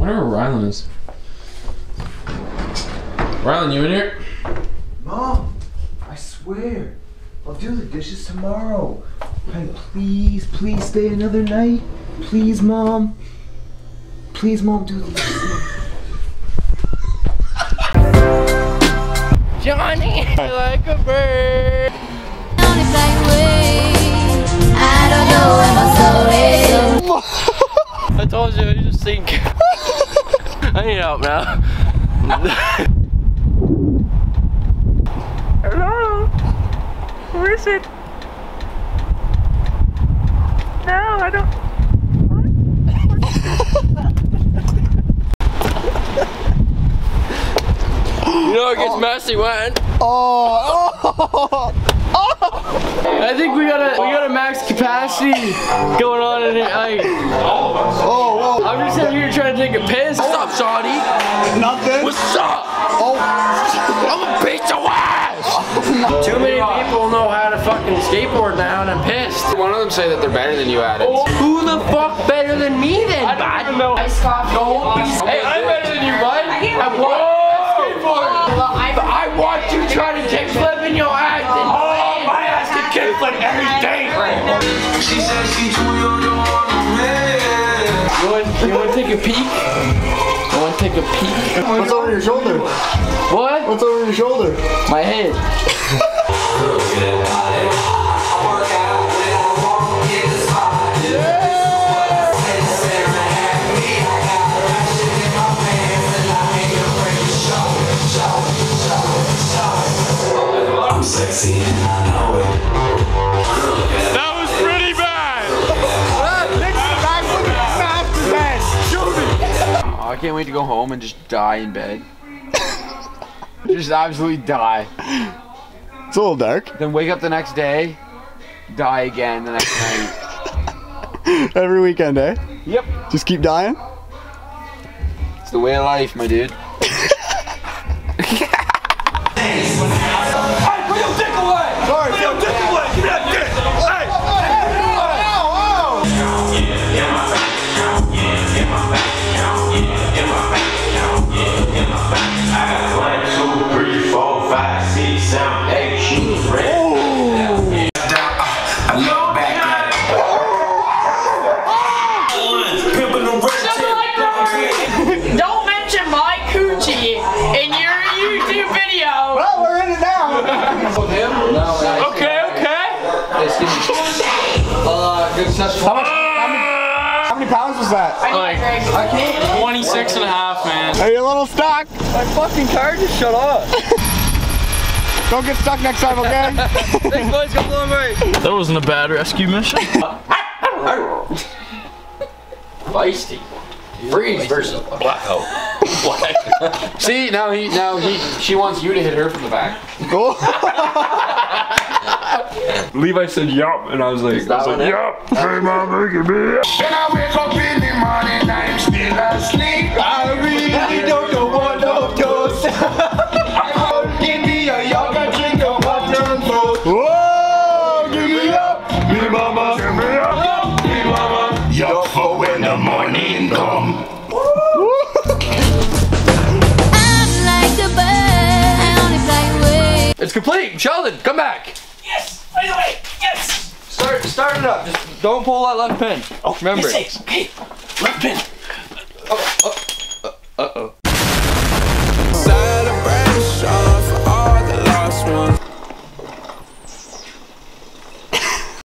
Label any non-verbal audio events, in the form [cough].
wonder where Rylan is. Rylan, you in here? Mom, I swear, I'll do the dishes tomorrow. Honey, please, please stay another night. Please, Mom. Please, Mom, do the dishes. Johnny, I like a bird. Only flying away. I don't know where my soul is. [laughs] I told you, you just sink. I need help now. Hello? Who is it? No, I don't. [laughs] you know it gets messy when. Oh, oh, oh, oh, I think we got a we got a max capacity going on in here. Like, oh. I'm just in here trying to take a piss. What's up, Shawty? Nothing. What's up? Oh, I'm a piece of ass! Too many people know how to fucking skateboard now and I'm pissed. One of them say that they're better than you at it. Oh, who the fuck better than me then, bud? I don't know. Hey, I'm better than you, bud. I want skateboard. I want you trying to kickflip in your ass. Oh, my ass can kickflip every day. She said she too young to wanna man. You want, you want to take a peek? You want to take a peek? what's over your shoulder? What? What's over your shoulder? My head. [laughs] can't wait to go home and just die in bed. [laughs] just absolutely die. It's a little dark. Then wake up the next day, die again the next night. [laughs] Every weekend, eh? Yep. Just keep dying. It's the way of life, my dude. [laughs] How much? How many, how many pounds was that? Like 26 and a half, man. Are you a little stuck? My fucking car just shut off. [laughs] Don't get stuck next time, okay? [laughs] Thanks, boys. Go long way. That wasn't a bad rescue mission. Feisty. Freeze versus blackout. [laughs] Black. See now he now he she wants you to hit her from the back. Go. [laughs] Levi said yup, and I was like, I was that like, one it? yup. Hey, mom, look at me. Me up. Me mama. Give me up. Me mama. Yup for when the morning come. I'm like a bird. I only fly away. It's complete. Sheldon, come back. Yes. By the way. Yes. Start start it up. Just don't pull that left pin. Oh, remember. Okay. Left pin.